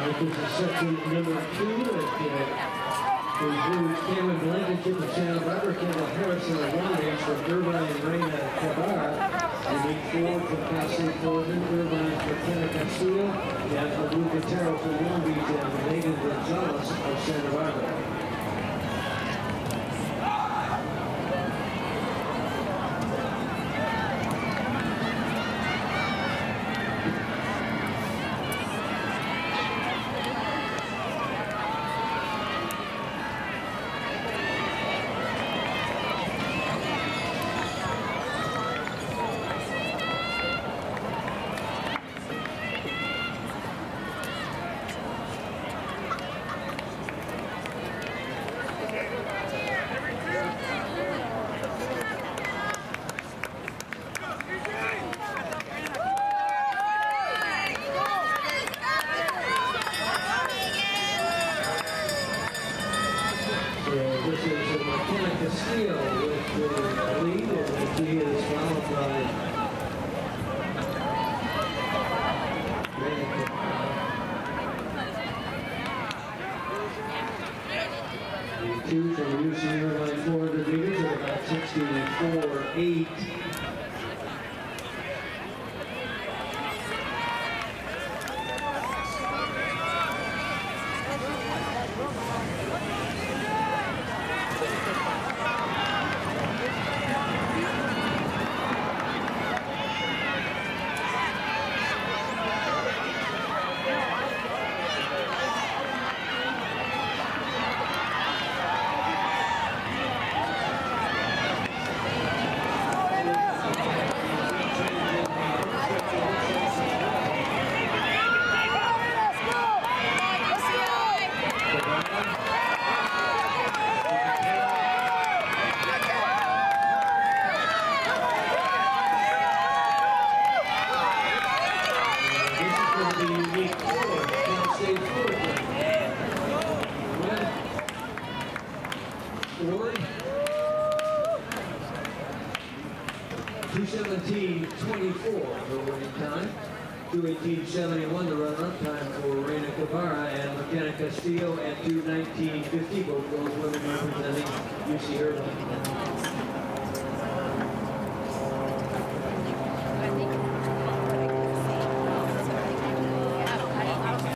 This is section number two. It includes Cameron Blankenship of Santa Barbara, Kendall Harrison Beach from Irvine and Reyna Cabar. And Ford from Cal Irvine from Kenna Castillo, and Terrell from Long Beach, and Megan Gonzalez of Santa Barbara. So this is McKenna Castillo with the lead, and she is followed by the two from UC Irvine 400 meters at about 64 be unique for Cal State Fullerton. Ford. Two seventeen twenty-four the winning time. For Reina Cavara and McKenna Castillo at two nineteen fifty. Both those women representing UC Irvine.